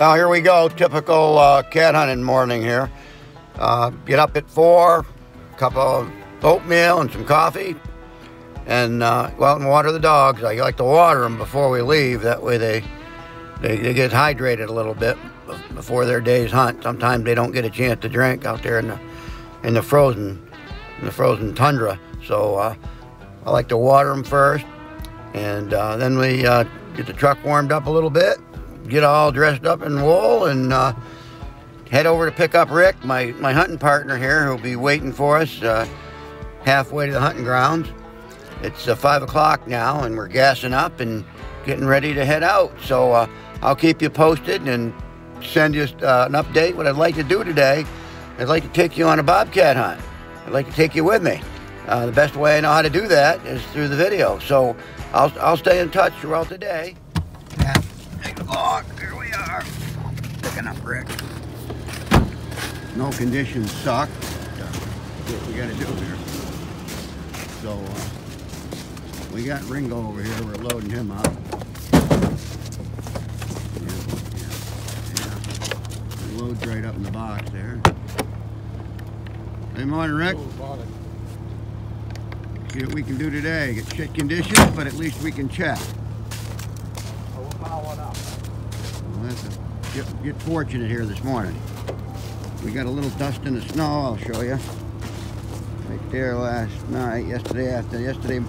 Well, here we go. Typical uh, cat hunting morning here. Uh, get up at four, a cup of oatmeal and some coffee, and uh, go out and water the dogs. I like to water them before we leave. That way they, they, they get hydrated a little bit before their day's hunt. Sometimes they don't get a chance to drink out there in the in the frozen in the frozen tundra. So uh, I like to water them first, and uh, then we uh, get the truck warmed up a little bit, get all dressed up in wool, and uh, head over to pick up Rick, my, my hunting partner here, who'll be waiting for us uh, halfway to the hunting grounds. It's uh, 5 o'clock now, and we're gassing up and getting ready to head out. So uh, I'll keep you posted and send you uh, an update. What I'd like to do today, I'd like to take you on a bobcat hunt. I'd like to take you with me. Uh, the best way I know how to do that is through the video. So I'll, I'll stay in touch throughout the day. Yeah, take a look. Here we are. Picking up Rick. No conditions suck. what we got to do here. So uh, we got Ringo over here. We're loading him up. Yeah, yeah, yeah. Loads right up in the box there. Hey, morning, Rick. See what we can do today. Get shit conditions, but at least we can check. Well, that's a, get, get fortunate here this morning. We got a little dust in the snow, I'll show you. Right there last night, yesterday after yesterday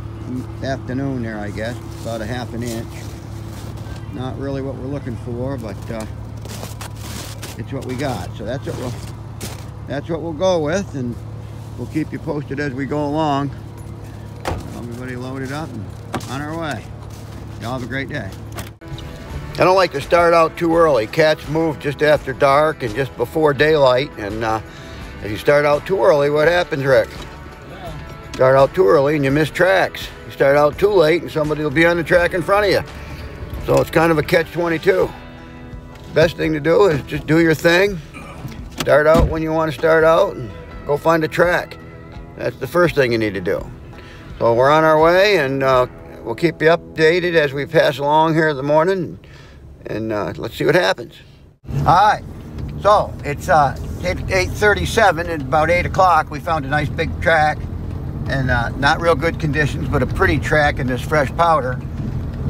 afternoon there, I guess. About a half an inch. Not really what we're looking for, but uh, it's what we got. So that's what we'll that's what we'll go with, and we'll keep you posted as we go along. Everybody loaded up and on our way. Y'all have a great day. I don't like to start out too early. Cats move just after dark and just before daylight. And uh, if you start out too early, what happens, Rick? Start out too early and you miss tracks. You start out too late and somebody will be on the track in front of you. So it's kind of a catch-22. Best thing to do is just do your thing. Start out when you want to start out and go find a track. That's the first thing you need to do. So we're on our way, and uh, we'll keep you updated as we pass along here in the morning, and uh, let's see what happens. All right, so it's uh, 8.37, and about 8 o'clock, we found a nice big track, and uh, not real good conditions, but a pretty track in this fresh powder.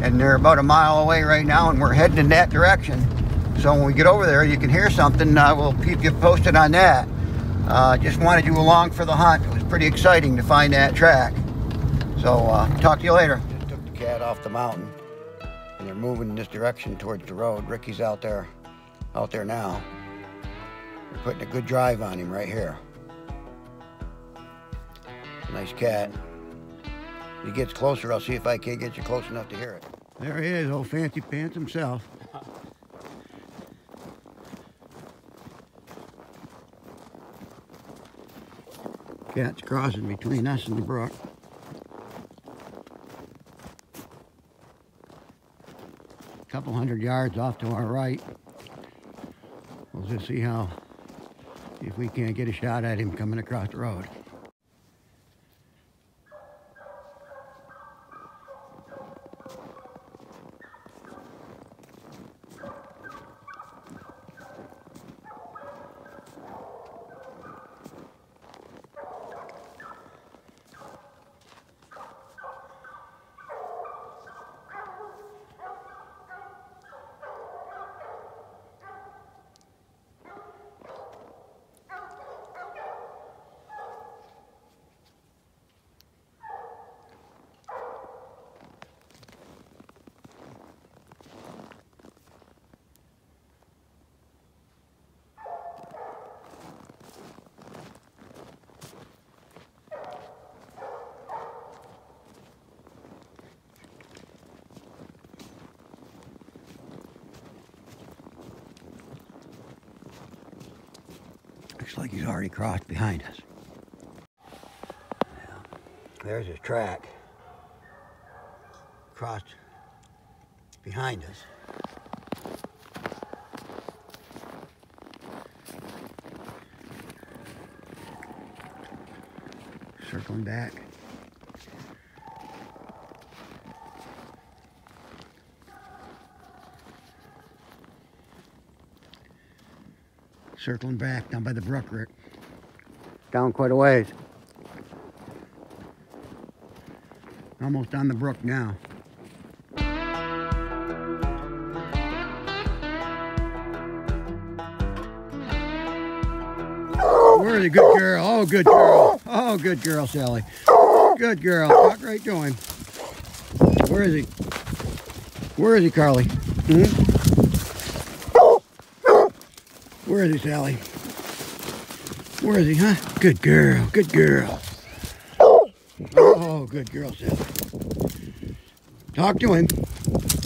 And they're about a mile away right now, and we're heading in that direction. So when we get over there, you can hear something. Uh, we'll keep you posted on that. Uh, just wanted you along for the hunt. It was pretty exciting to find that track. So uh, talk to you later. Just took the cat off the mountain and they're moving in this direction towards the road. Ricky's out there, out there now. We're putting a good drive on him right here. Nice cat. If he gets closer, I'll see if I can't get you close enough to hear it. There he is, old fancy pants himself. Cat's crossing between us and the brook. Couple hundred yards off to our right. We'll just see how, if we can't get a shot at him coming across the road. Looks like he's already crossed behind us. There's his track. Crossed behind us. Circling back. Circling back down by the brook, Rick. Down quite a ways. Almost on the brook now. Where's the good girl? Oh, good girl. Oh, good girl, Sally. Good girl. Right to him. Where is he? Where is he, Carly? Hmm? Where is he, Sally? Where is he, huh? Good girl. Good girl. Oh, good girl, Sally. Talk to him.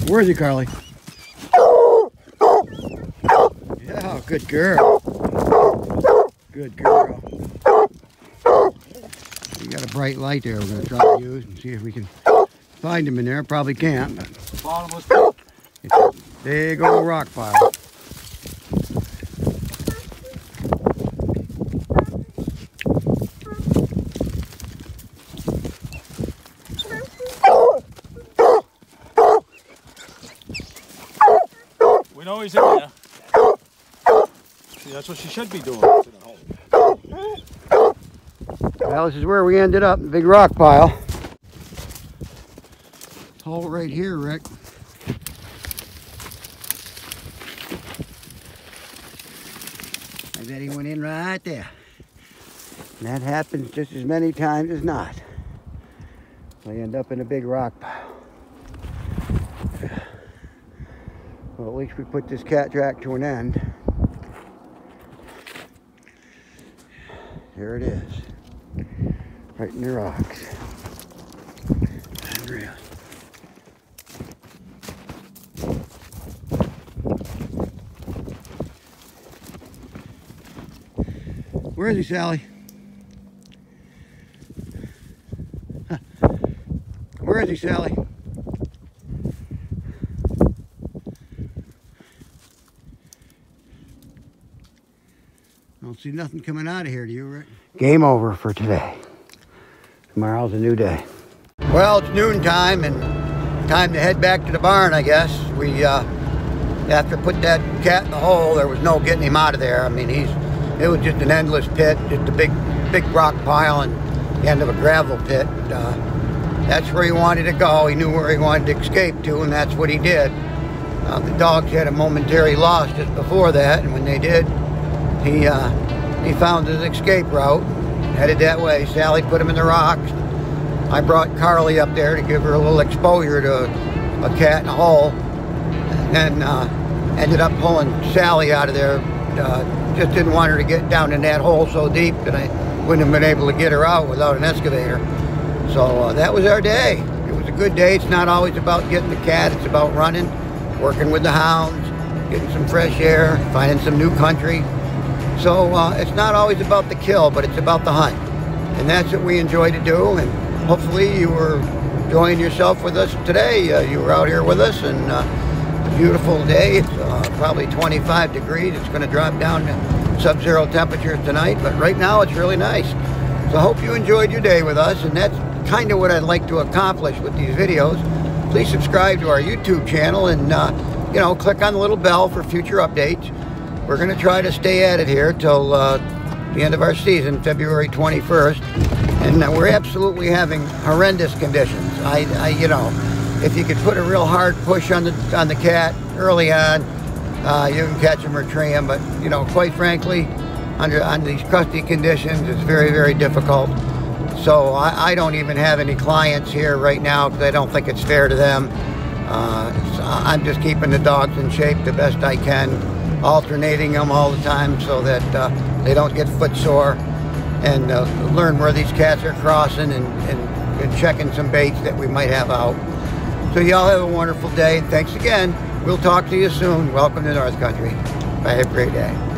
Where is he, Carly? Yeah, good girl. Good girl. We got a bright light there we're going to try to use and see if we can find him in there. Probably can't, Bottomless it's a big old rock pile. We know he's in there. See, that's what she should be doing. Well, this is where we ended up, big rock pile. Hole right here, Rick. I bet he went in right there. And that happens just as many times as not. We end up in a big rock pile. Well, at least we put this cat track to an end. There it is. Right in the rocks. Unreal. Where is he, Sally? Where is he, Sally? See nothing coming out of here, do you, Rick? Game over for today. Tomorrow's a new day. Well, it's noontime and time to head back to the barn, I guess. We, uh, after put that cat in the hole, there was no getting him out of there. I mean, he's, it was just an endless pit, just a big, big rock pile and the end of a gravel pit. Uh, that's where he wanted to go. He knew where he wanted to escape to, and that's what he did. Uh, the dogs had a momentary loss just before that, and when they did, he uh, he found his escape route, headed that way. Sally put him in the rocks. I brought Carly up there to give her a little exposure to a, a cat in a hole, and uh, ended up pulling Sally out of there. Uh, just didn't want her to get down in that hole so deep that I wouldn't have been able to get her out without an excavator. So uh, that was our day. It was a good day. It's not always about getting the cat. It's about running, working with the hounds, getting some fresh air, finding some new country. So uh, it's not always about the kill, but it's about the hunt. And that's what we enjoy to do. And hopefully you were enjoying yourself with us today. Uh, you were out here with us and uh, a beautiful day. It's uh, probably 25 degrees. It's going to drop down to sub-zero temperatures tonight, but right now it's really nice. So I hope you enjoyed your day with us, and that's kind of what I'd like to accomplish with these videos. Please subscribe to our YouTube channel and, uh, you know, click on the little bell for future updates. We're going to try to stay at it here till uh, the end of our season, February 21st. And uh, we're absolutely having horrendous conditions. I, I, you know, if you could put a real hard push on the on the cat early on, uh, you can catch him or tree him. But you know, quite frankly, under under these crusty conditions, it's very very difficult. So I, I don't even have any clients here right now because I don't think it's fair to them. Uh, so I'm just keeping the dogs in shape the best I can, alternating them all the time so that uh, they don't get footsore, and uh, learn where these cats are crossing and, and, and checking some baits that we might have out. So y'all have a wonderful day. Thanks again. We'll talk to you soon. Welcome to North Country. Have a great day.